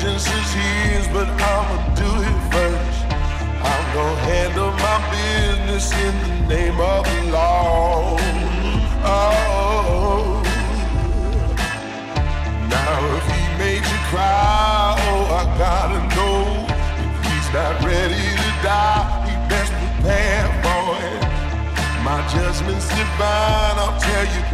vengeance is his, but I'ma do it first. I'm gonna handle my business in the name of the law. Oh, now if he made you cry, oh, I gotta know if he's not ready to die, he best prepare for it. My judgment's divine. I'll tell you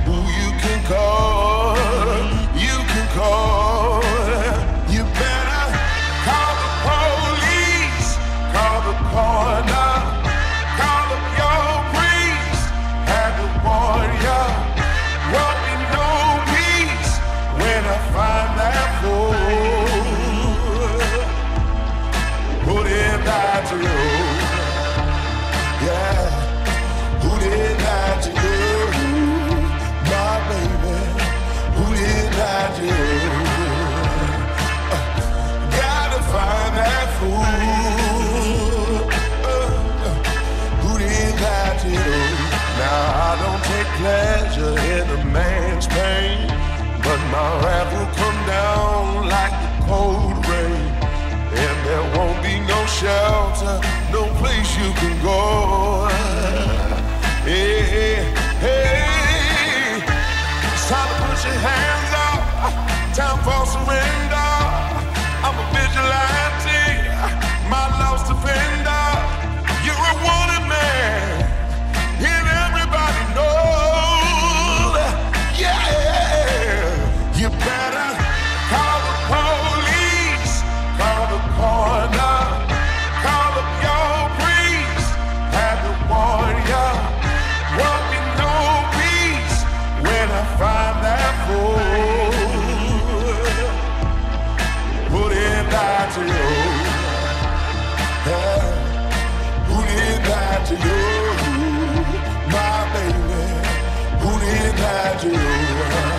pleasure in a man's pain, but my wrath will come down like the cold rain, and there won't be no shelter, no place you can go. you, my baby. Who did I do?